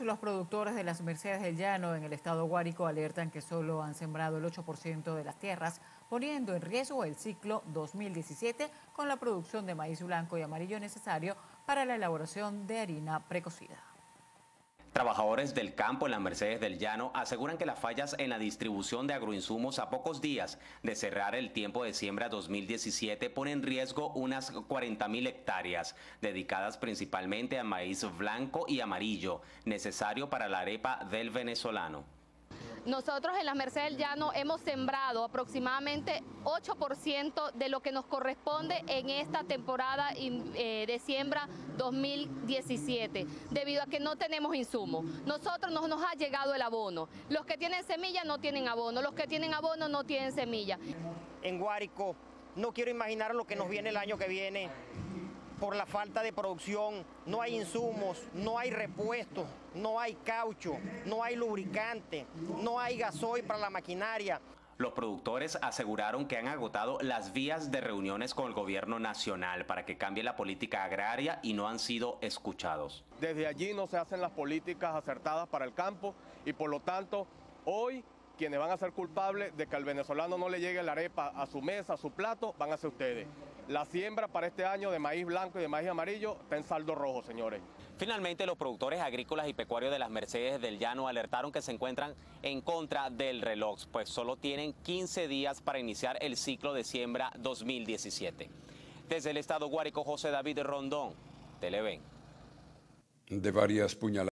Los productores de las Mercedes del Llano en el estado Guárico alertan que solo han sembrado el 8% de las tierras, poniendo en riesgo el ciclo 2017 con la producción de maíz blanco y amarillo necesario para la elaboración de harina precocida. Trabajadores del campo en las Mercedes del Llano aseguran que las fallas en la distribución de agroinsumos a pocos días de cerrar el tiempo de siembra 2017 ponen en riesgo unas 40.000 hectáreas, dedicadas principalmente a maíz blanco y amarillo, necesario para la arepa del venezolano. Nosotros en las Mercedes del Llano hemos sembrado aproximadamente 8% de lo que nos corresponde en esta temporada eh, de siembra 2017, debido a que no tenemos insumos. Nosotros no nos ha llegado el abono. Los que tienen semilla no tienen abono, los que tienen abono no tienen semilla. En Guárico, no quiero imaginar lo que nos viene el año que viene por la falta de producción, no hay insumos, no hay repuestos, no hay caucho, no hay lubricante, no hay gasoil para la maquinaria. Los productores aseguraron que han agotado las vías de reuniones con el gobierno nacional para que cambie la política agraria y no han sido escuchados. Desde allí no se hacen las políticas acertadas para el campo y por lo tanto hoy quienes van a ser culpables de que al venezolano no le llegue la arepa a su mesa, a su plato, van a ser ustedes. La siembra para este año de maíz blanco y de maíz amarillo está en saldo rojo, señores. Finalmente, los productores agrícolas y pecuarios de las Mercedes del Llano alertaron que se encuentran en contra del reloj, pues solo tienen 15 días para iniciar el ciclo de siembra 2017. Desde el estado Guárico, José David Rondón, Televen. De varias puñaladas.